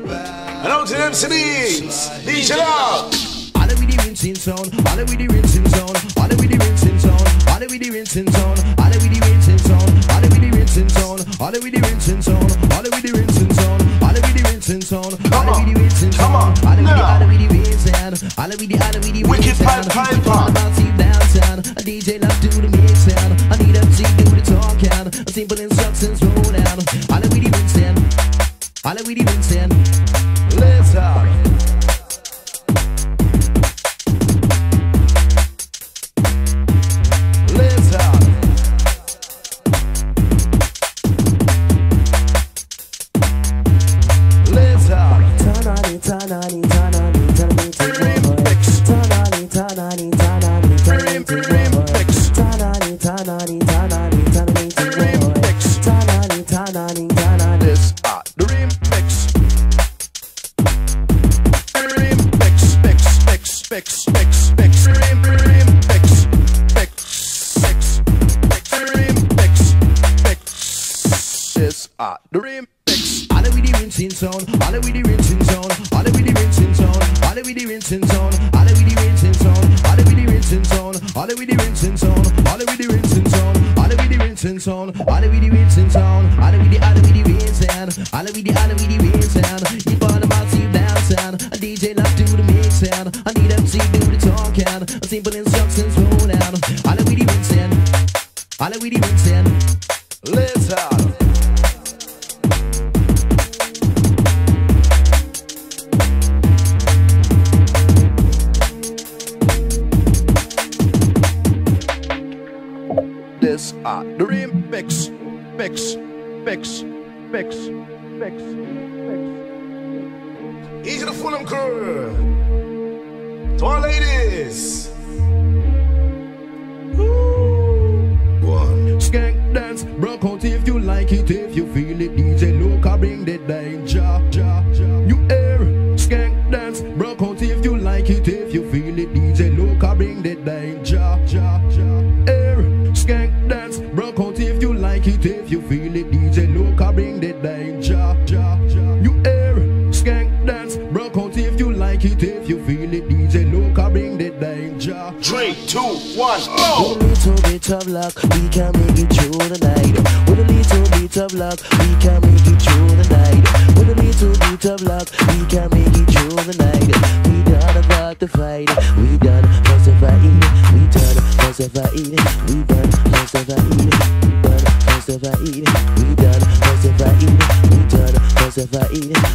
And out to them CDs, DJ Luck. All the with the rinsing sound, all the with the rinsing sound, all the with the rinsing sound, all the with the rinsing sound, all the with the rinsing sound, all the with the rinsing sound, all the with the rinsing sound, all the with the rinsing sound, all the with the rinsing sound, all the with the rinsing Come on, sound, all the with the now. all the all the with the all with the Wicked rinsing pipe, sound. pipe, It's pipe. deep downtown. A DJ Luck do the I need MC do the talking, simple instructions roll down. Alle wie die Vincent. Let's up. Let's up. Let's up. Turn on it, turn on it, turn on it. Mix. At the remix. All the with the rinsing sound, all the with the rinsing sound, all the with the rinsing sound, all the with the rinsing sound, all the with the rinsing sound, all the with the rinsing sound, all the with the rinsing sound, all the with the rinsing sound, all the with the rinsing sound, all the with the rinsing sound, all the with the all the with the rinsing, all the with the all the with the rinsing. Burn them out, see dancing. A DJ Luck do the mixing, I need MC do the talking. A simple instructions roll down. All the with the rinsing, all the with the rinsing. Let's This at ah, the remix, mix, mix, mix, mix, mix. Easy to Fulham crew. To our ladies. Skank dance, broke out if you like it, if you feel it. DJ Luca bring the danger. Ja, ja. You air, skank dance, broke out if you like it, if you feel it. DJ Luca bring the danger. If you feel it. DJ Luca bring the danger. Ja, ja. You air, skank dance, broke out if you like it, if you feel it. DJ Luca bring the danger. Three, two, one, go! With a little bit of luck, we can make it through the night. With a little bit of luck, we can make it through the night. With a little bit of luck, we can make it through the night. We done about the fight, we done most of our eating, we done most of our eating, we done river eating.